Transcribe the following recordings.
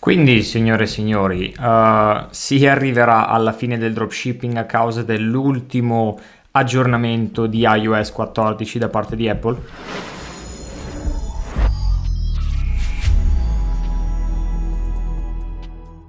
Quindi, signore e signori, uh, si arriverà alla fine del dropshipping a causa dell'ultimo aggiornamento di iOS 14 da parte di Apple?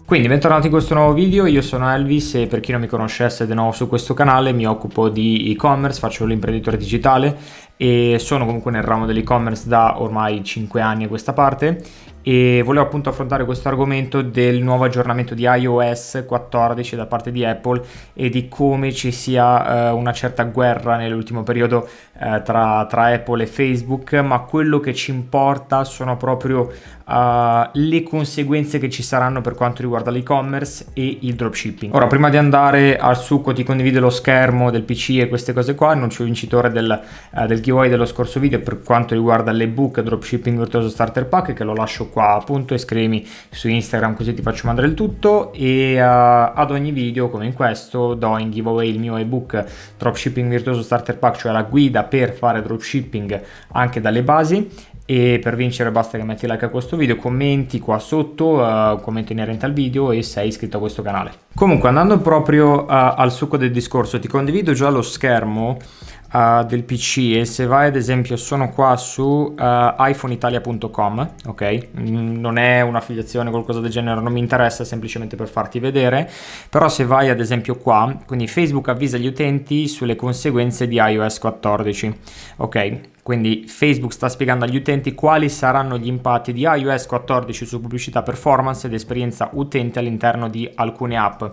Quindi bentornati in questo nuovo video, io sono Elvis e per chi non mi conoscesse di nuovo su questo canale mi occupo di e-commerce, faccio l'imprenditore digitale e sono comunque nel ramo dell'e-commerce da ormai 5 anni a questa parte e volevo appunto affrontare questo argomento del nuovo aggiornamento di iOS 14 da parte di Apple e di come ci sia eh, una certa guerra nell'ultimo periodo eh, tra, tra, Apple e Facebook, ma quello che ci importa sono proprio uh, le conseguenze che ci saranno per quanto riguarda l'e-commerce e il dropshipping. Ora, prima di andare al succo, ti condivido lo schermo del PC e queste cose qua, annuncio il vincitore del, uh, del giveaway dello scorso video per quanto riguarda l'ebook Dropshipping Virtuoso Starter Pack che lo lascio qua appunto e scrivimi su Instagram così ti faccio mandare il tutto e uh, ad ogni video come in questo do in giveaway il mio ebook Dropshipping Virtuoso Starter Pack cioè la guida per fare dropshipping anche dalle basi e per vincere basta che metti like a questo video, commenti qua sotto, uh, commento inerente al video e sei iscritto a questo canale. Comunque andando proprio uh, al succo del discorso ti condivido già lo schermo uh, del PC e se vai ad esempio sono qua su uh, iPhoneitalia.com, ok? Mm, non è un'affiliazione o qualcosa del genere, non mi interessa, semplicemente per farti vedere, però se vai ad esempio qua, quindi Facebook avvisa gli utenti sulle conseguenze di iOS 14, ok? Quindi Facebook sta spiegando agli utenti quali saranno gli impatti di iOS 14 su pubblicità performance ed esperienza utente all'interno di alcune app.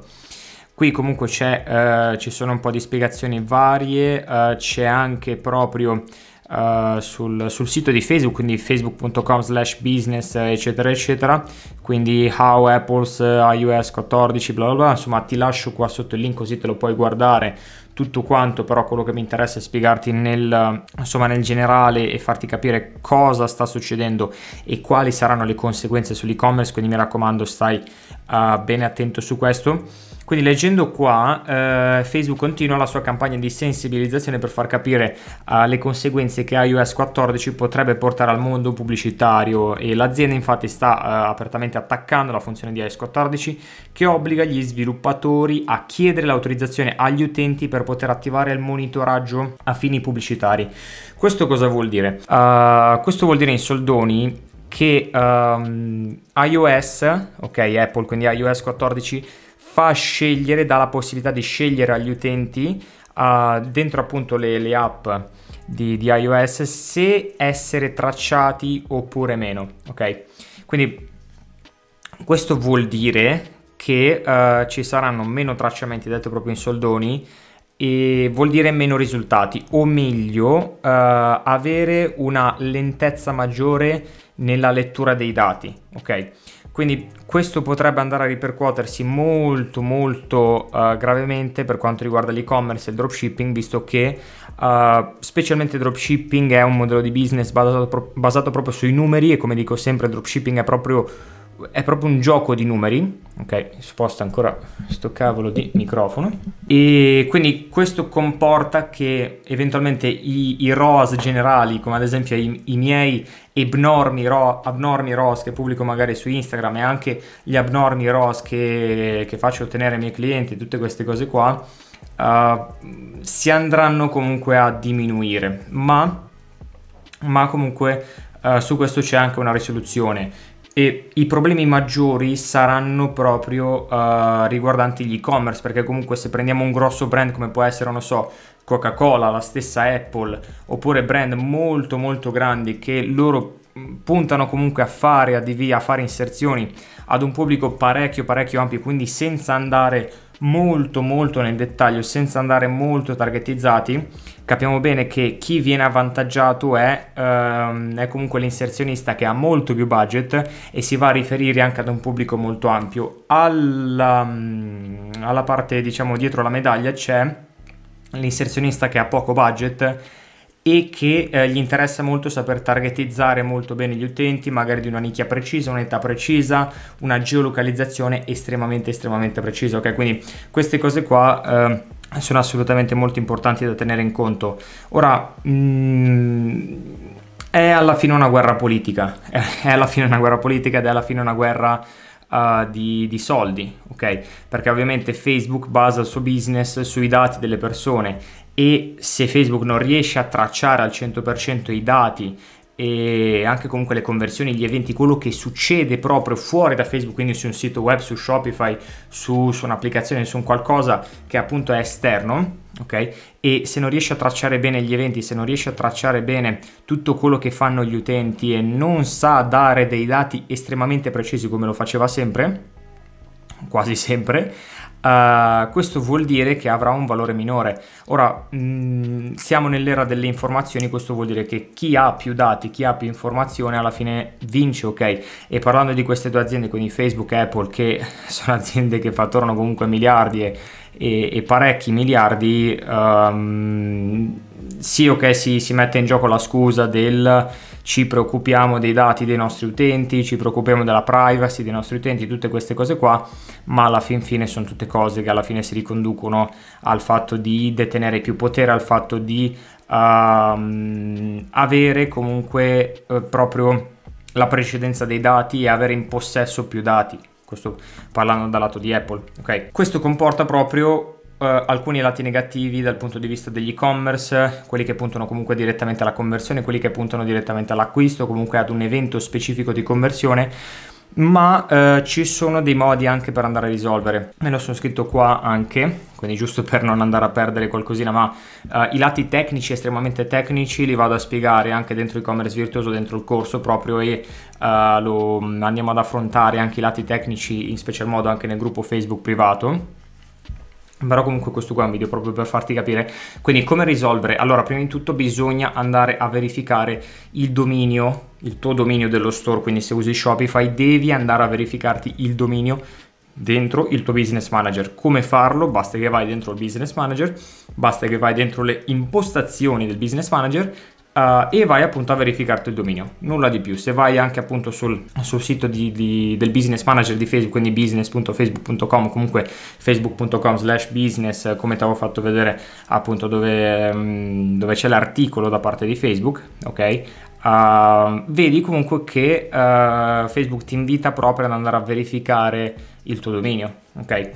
Qui comunque eh, ci sono un po' di spiegazioni varie, eh, c'è anche proprio eh, sul, sul, sito di Facebook, quindi facebook.com slash business eccetera eccetera, quindi how Apple's iOS 14 bla bla bla, insomma ti lascio qua sotto il link così te lo puoi guardare tutto quanto, però quello che mi interessa è spiegarti nel, insomma, nel generale e farti capire cosa sta succedendo e quali saranno le conseguenze sull'e-commerce, quindi mi raccomando stai uh, bene attento su questo. Quindi leggendo qua, eh, Facebook continua la sua campagna di sensibilizzazione per far capire uh, le conseguenze che iOS 14 potrebbe portare al mondo pubblicitario e l'azienda infatti sta uh, apertamente attaccando la funzione di iOS 14 che obbliga gli sviluppatori a chiedere l'autorizzazione agli utenti per poter attivare il monitoraggio a fini pubblicitari. Questo cosa vuol dire? Uh, questo vuol dire in soldoni che um, iOS, ok, Apple, quindi iOS 14 fa scegliere, dà la possibilità di scegliere agli utenti uh, dentro appunto le, le app di, di, iOS se essere tracciati oppure meno, ok? Quindi questo vuol dire che uh, ci saranno meno tracciamenti, detto proprio in soldoni, e vuol dire meno risultati, o meglio, uh, avere una lentezza maggiore nella lettura dei dati, ok? Quindi questo potrebbe andare a ripercuotersi molto molto uh, gravemente per quanto riguarda l'e-commerce e il dropshipping, visto che uh, specialmente il dropshipping è un modello di business basato, basato proprio sui numeri e come dico sempre il dropshipping è proprio è proprio un gioco di numeri, ok, sposta ancora sto cavolo di microfono, e quindi questo comporta che eventualmente i, i ROAS generali, come ad esempio i, i miei abnormi, ro, abnormi ROAS che pubblico magari su Instagram e anche gli abnormi ROAS che, che faccio ottenere ai miei clienti, tutte queste cose qua, uh, si andranno comunque a diminuire, ma, ma comunque uh, su questo c'è anche una risoluzione e i problemi maggiori saranno proprio uh, riguardanti gli e-commerce, perché comunque se prendiamo un grosso brand come può essere, non so, Coca-Cola, la stessa Apple, oppure brand molto molto grandi che loro mm, puntano comunque a fare, a, div- a fare inserzioni ad un pubblico parecchio parecchio ampio, quindi senza andare molto molto nel dettaglio senza andare molto targetizzati capiamo bene che chi viene avvantaggiato è, ehm, è, comunque l'inserzionista che ha molto più budget e si va a riferire anche ad un pubblico molto ampio. Alla, mm, alla parte diciamo dietro la medaglia c'è l'inserzionista che ha poco budget e che eh, gli interessa molto saper targetizzare molto bene gli utenti, magari di una nicchia precisa, un'età precisa, una geolocalizzazione estremamente estremamente precisa, ok? Quindi queste cose qua eh, sono assolutamente molto importanti da tenere in conto. Ora, mh, mm, è alla fine una guerra politica, è alla fine una guerra politica ed è alla fine una guerra uh, di, di, soldi, ok? Perché ovviamente Facebook basa il suo business sui dati delle persone e se Facebook non riesce a tracciare al 100% i dati e anche comunque le conversioni, gli eventi, quello che succede proprio fuori da Facebook, quindi su un sito web, su Shopify, su, su un'applicazione, su un qualcosa che appunto è esterno, ok? E se non riesci a tracciare bene gli eventi, se non riesci a tracciare bene tutto quello che fanno gli utenti e non sa dare dei dati estremamente precisi come lo faceva sempre, quasi sempre, Uh, questo vuol dire che avrà un valore minore. Ora, mh, mm, siamo nell'era delle informazioni, questo vuol dire che chi ha più dati, chi ha più informazioni alla fine vince, ok? E parlando di queste due aziende, quindi Facebook e Apple, che sono aziende che fatturano comunque miliardi e, e, e parecchi miliardi, um, sì, ok, si, si mette in gioco la scusa del ci preoccupiamo dei dati dei nostri utenti, ci preoccupiamo della privacy dei nostri utenti, tutte queste cose qua, ma alla fin fine sono tutte cose che alla fine si riconducono al fatto di detenere più potere, al fatto di uh, avere comunque uh, proprio la precedenza dei dati e avere in possesso più dati. Questo parlando dal lato di Apple, ok? Questo comporta proprio Uh, alcuni lati negativi dal punto di vista degli e-commerce, quelli che puntano comunque direttamente alla conversione, quelli che puntano direttamente all'acquisto, comunque ad un evento specifico di conversione, ma uh, ci sono dei modi anche per andare a risolvere. Me lo sono scritto qua anche, quindi giusto per non andare a perdere qualcosina, ma uh, i lati tecnici, estremamente tecnici, li vado a spiegare anche dentro e-commerce virtuoso, dentro il corso proprio e lo andiamo ad affrontare anche i lati tecnici in special modo anche nel gruppo Facebook privato però comunque questo qua è un video proprio per farti capire. Quindi come risolvere? Allora prima di tutto bisogna andare a verificare il dominio il tuo dominio dello store. Quindi se usi Shopify devi andare a verificarti il dominio dentro il tuo business manager. Come farlo? Basta che vai dentro il business manager basta che vai dentro le impostazioni del business manager Uh, e vai appunto a verificarti il dominio, nulla di più. Se vai anche appunto sul, sul sito di, di, del business manager di Facebook, quindi business.facebook.com, comunque facebook.com slash business, come ti avevo fatto vedere appunto dove, um, dove c'è l'articolo da parte di Facebook, ok? Uh, vedi comunque che uh, Facebook ti invita proprio ad andare a verificare il tuo dominio, ok?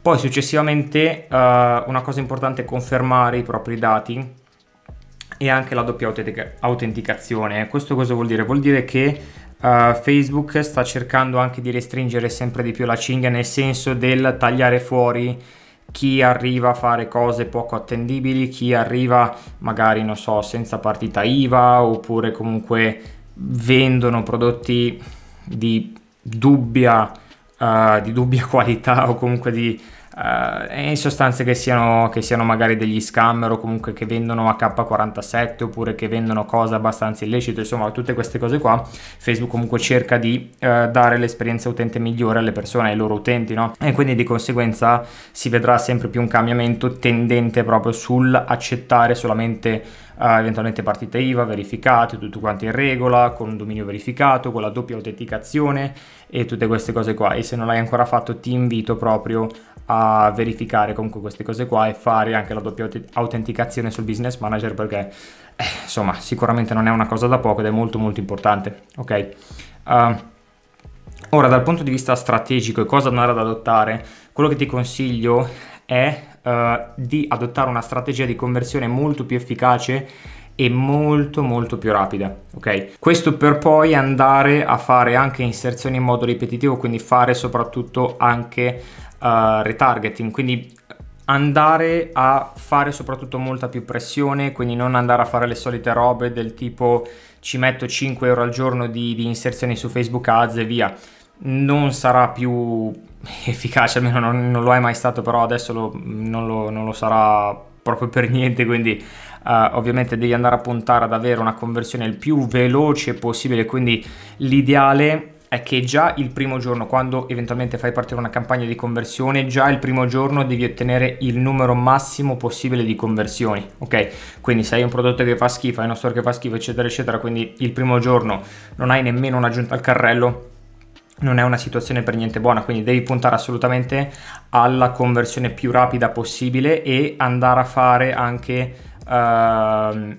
Poi successivamente una cosa importante è confermare i propri dati e anche la doppia autentica- autenticazione. Questo cosa vuol dire? Vuol dire che uh, Facebook sta cercando anche di restringere sempre di più la cinghia nel senso del tagliare fuori chi arriva a fare cose poco attendibili, chi arriva magari, non so, senza partita IVA oppure comunque vendono prodotti di dubbia, uh, di dubbia qualità o comunque di Uh, in sostanze che siano, che siano, magari degli scammer o comunque che vendono AK47 oppure che vendono cose abbastanza illecite, insomma tutte queste cose qua, Facebook comunque cerca di uh, dare l'esperienza utente migliore alle persone, ai loro utenti, no? E quindi di conseguenza si vedrà sempre più un cambiamento tendente proprio sull'accettare solamente uh, eventualmente partite IVA verificate, tutto quanto in regola, con un dominio verificato, con la doppia autenticazione e tutte queste cose qua. E se non l'hai ancora fatto ti invito proprio a verificare comunque queste cose qua e fare anche la doppia autenticazione sul business manager perché eh, insomma sicuramente non è una cosa da poco ed è molto molto importante ok uh, ora dal punto di vista strategico e cosa andare ad adottare quello che ti consiglio è uh, di adottare una strategia di conversione molto più efficace e molto molto più rapida ok questo per poi andare a fare anche inserzioni in modo ripetitivo quindi fare soprattutto anche uh, retargeting, quindi andare a fare soprattutto molta più pressione, quindi non andare a fare le solite robe del tipo ci metto 5 euro al giorno di, di inserzioni su Facebook Ads e via. Non sarà più efficace, almeno non, non, lo è mai stato, però adesso lo, non, lo, non, lo, sarà proprio per niente, quindi uh, ovviamente devi andare a puntare ad avere una conversione il più veloce possibile, quindi l'ideale è che già il primo giorno, quando eventualmente fai partire una campagna di conversione, già il primo giorno devi ottenere il numero massimo possibile di conversioni, ok? Quindi se hai un prodotto che fa schifo, hai uno store che fa schifo, eccetera, eccetera, quindi il primo giorno non hai nemmeno un'aggiunta al carrello, non è una situazione per niente buona, quindi devi puntare assolutamente alla conversione più rapida possibile e andare a fare anche uh,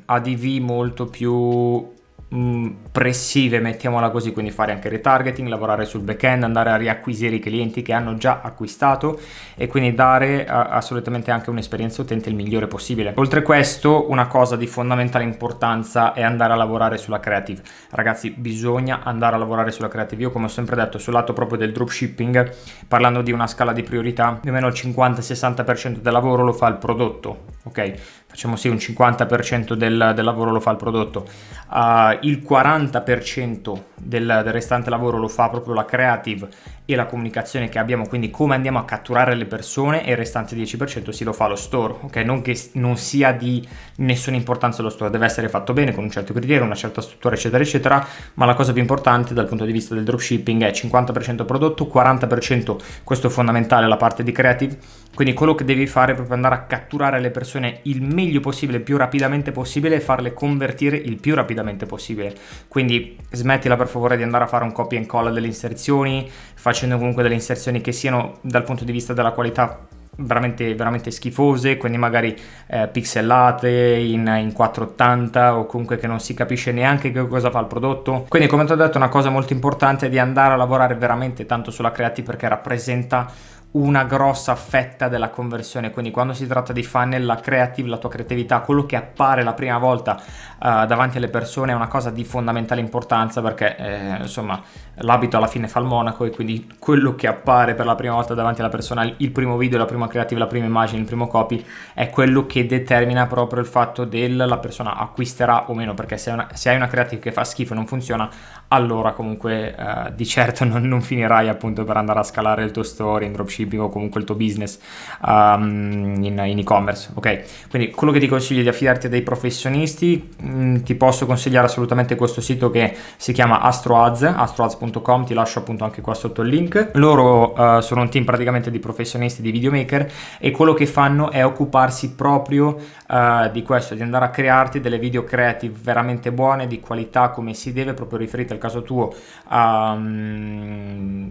ADV molto più mh, pressive, mettiamola così, quindi fare anche retargeting, lavorare sul back-end, andare a riacquisire i clienti che hanno già acquistato e quindi dare a, assolutamente anche un'esperienza utente il migliore possibile. Oltre questo, una cosa di fondamentale importanza è andare a lavorare sulla creative. Ragazzi, bisogna andare a lavorare sulla creative. Io come ho sempre detto, sul lato proprio del dropshipping, parlando di una scala di priorità, più o meno il 50-60% del lavoro lo fa il prodotto, ok? Facciamo sì, un 50% del, del lavoro lo fa il prodotto. Uh, il 40% del, del, restante lavoro lo fa proprio la creative e la comunicazione che abbiamo, quindi come andiamo a catturare le persone e il restante 10% si lo fa lo store, ok? Non che non sia di nessuna importanza lo store, deve essere fatto bene con un certo criterio, una certa struttura eccetera eccetera, ma la cosa più importante dal punto di vista del dropshipping è 50% prodotto, 40% questo è fondamentale la parte di creative, quindi quello che devi fare è proprio andare a catturare le persone il meglio possibile, il più rapidamente possibile e farle convertire il più rapidamente possibile. Quindi smettila per favore di andare a fare un copy and colla delle inserzioni, facendo comunque delle inserzioni che siano dal punto di vista della qualità veramente, veramente schifose, quindi magari eh, pixelate in, in, 480 o comunque che non si capisce neanche che cosa fa il prodotto. Quindi come ti ho detto una cosa molto importante è di andare a lavorare veramente tanto sulla creative perché rappresenta una grossa fetta della conversione, quindi quando si tratta di funnel, la creative, la tua creatività, quello che appare la prima volta uh, davanti alle persone è una cosa di fondamentale importanza perché eh, insomma l'abito alla fine fa il monaco e quindi quello che appare per la prima volta davanti alla persona, il primo video, la prima creative, la prima immagine, il primo copy è quello che determina proprio il fatto della persona acquisterà o meno perché se, una, se hai una creative che fa schifo e non funziona allora comunque uh, di certo non, non, finirai appunto per andare a scalare il tuo store in dropshipping dropshipping o comunque il tuo business um, in, in, e-commerce, ok? Quindi quello che ti consiglio è di affidarti a dei professionisti, mh, mm, ti posso consigliare assolutamente questo sito che si chiama AstroAds, astroads.com, ti lascio appunto anche qua sotto il link. Loro uh, sono un team praticamente di professionisti, di videomaker e quello che fanno è occuparsi proprio uh, di questo, di andare a crearti delle video creative veramente buone, di qualità come si deve, proprio riferite al caso tuo, um,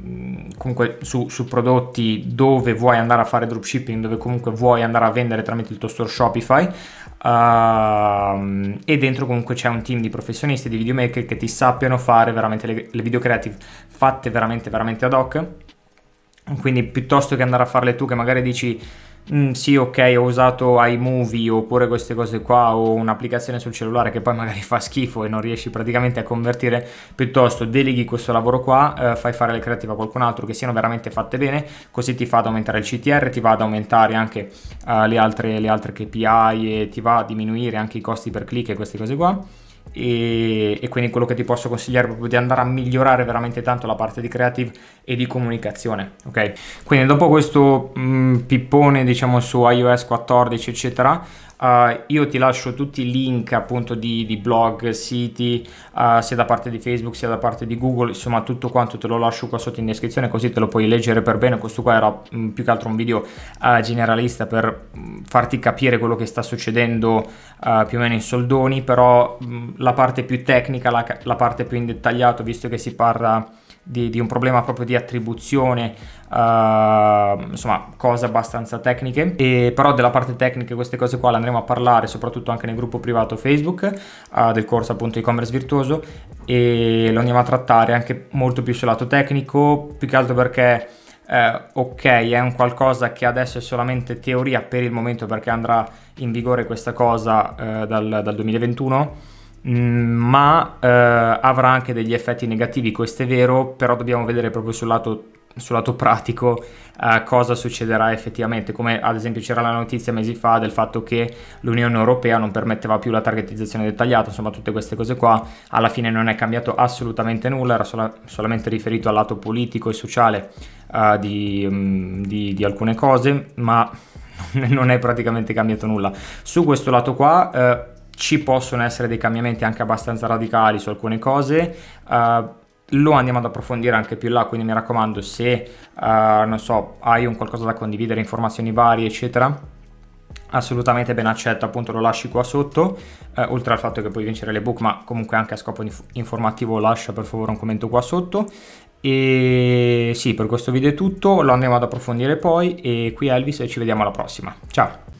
comunque su, su prodotti dove vuoi andare a fare dropshipping, dove comunque vuoi andare a vendere tramite il tuo store Shopify. Uh, e dentro comunque c'è un team di professionisti, di videomaker che ti sappiano fare veramente le, le video creative fatte veramente veramente ad hoc. Quindi piuttosto che andare a farle tu che magari dici Mm, sì, ok, ho usato iMovie oppure queste cose qua o un'applicazione sul cellulare che poi magari fa schifo e non riesci praticamente a convertire, piuttosto deleghi questo lavoro qua, eh, fai fare le creative a qualcun altro che siano veramente fatte bene, così ti fa ad aumentare il CTR, ti va ad aumentare anche uh, le, altre, le altre KPI e ti va a diminuire anche i costi per click e queste cose qua e, e, quindi quello che ti posso consigliare è proprio di andare a migliorare veramente tanto la parte di creative e di comunicazione ok? Quindi dopo questo mh, mm, pippone diciamo su iOS 14 eccetera Uh, io ti lascio tutti i link appunto di, di blog, siti, uh, sia da parte di Facebook sia da parte di Google, insomma tutto quanto te lo lascio qua sotto in descrizione così te lo puoi leggere per bene. Questo qua era mh, mm, più che altro un video uh, generalista per mh, mm, farti capire quello che sta succedendo più o meno in soldoni, però mh, la parte più tecnica, la, la parte più in dettagliato, visto che si parla di, di, un problema proprio di attribuzione, uh, insomma cose abbastanza tecniche, e però della parte tecnica queste cose qua le andremo a parlare soprattutto anche nel gruppo privato Facebook uh, del corso appunto e-commerce virtuoso. E lo andiamo a trattare anche molto più sul lato tecnico, più che altro perché eh, ok, è un qualcosa che adesso è solamente teoria per il momento perché andrà in vigore questa cosa eh, dal, dal 2021 Mm, ma eh, avrà anche degli effetti negativi, questo è vero, però dobbiamo vedere proprio sul lato, sul lato pratico eh, cosa succederà effettivamente, come ad esempio c'era la notizia mesi fa del fatto che l'Unione Europea non permetteva più la targetizzazione dettagliata, insomma tutte queste cose qua, alla fine non è cambiato assolutamente nulla, era sola, solamente riferito al lato politico e sociale uh, di, um, di, di alcune cose, ma non è praticamente cambiato nulla. Su questo lato qua... Ci possono essere dei cambiamenti anche abbastanza radicali su alcune cose. Uh, lo andiamo ad approfondire anche più là, quindi mi raccomando, se uh, non so, hai un qualcosa da condividere, informazioni varie, eccetera, assolutamente ben accetto, appunto lo lasci qua sotto, uh, oltre al fatto che puoi vincere l'ebook, ma comunque anche a scopo informativo lascia per favore un commento qua sotto. E sì, per questo video è tutto, lo andremo ad approfondire poi e qui Elvis e ci vediamo alla prossima. Ciao!